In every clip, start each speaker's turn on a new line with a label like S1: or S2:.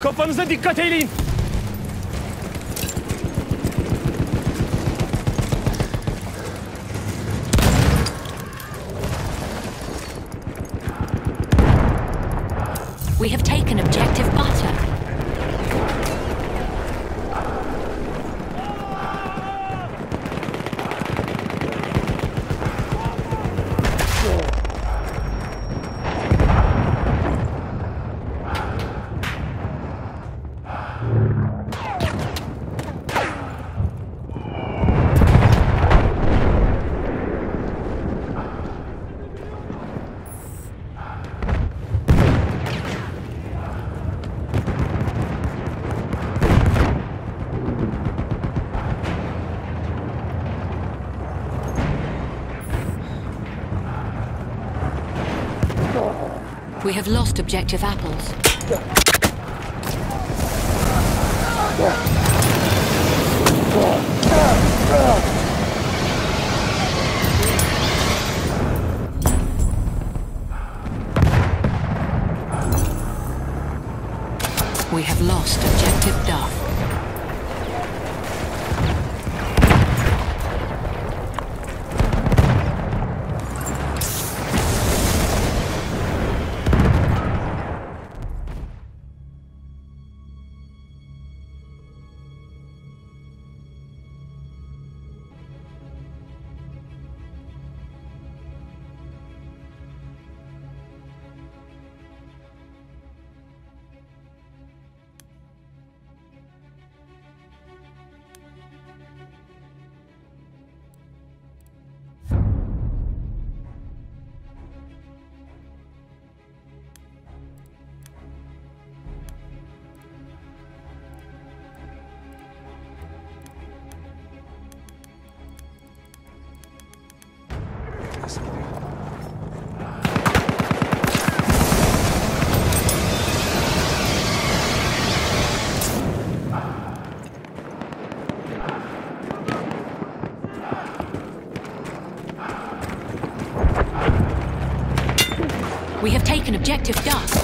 S1: Kafanıza dikkat eyleyin.
S2: We have taken objective butter. We have lost objective apples. We have lost objective Duff. We have taken objective Duff.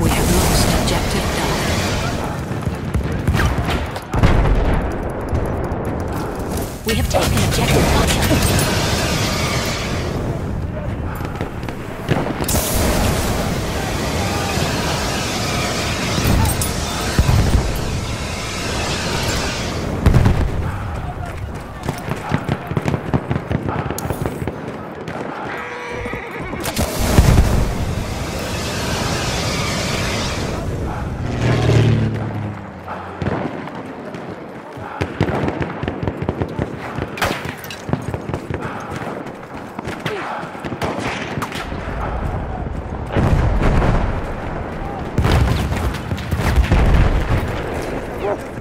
S2: We have lost objective Duff. We have taken objective Butter.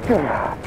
S2: God.